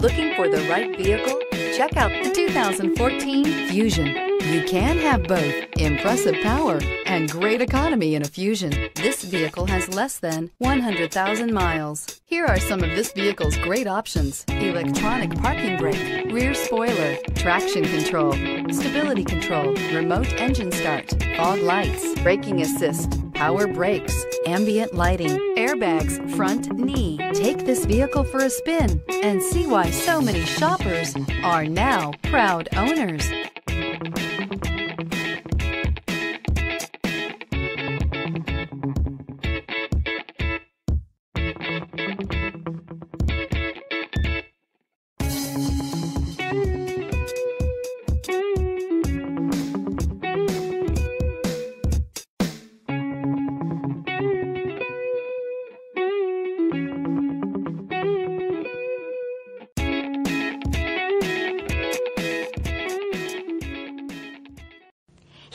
Looking for the right vehicle? Check out the 2014 Fusion. You can have both impressive power and great economy in a Fusion. This vehicle has less than 100,000 miles. Here are some of this vehicle's great options. Electronic parking brake, rear spoiler, traction control, stability control, remote engine start, fog lights, braking assist, power brakes, ambient lighting, airbags, front knee. Take this vehicle for a spin and see why so many shoppers are now proud owners.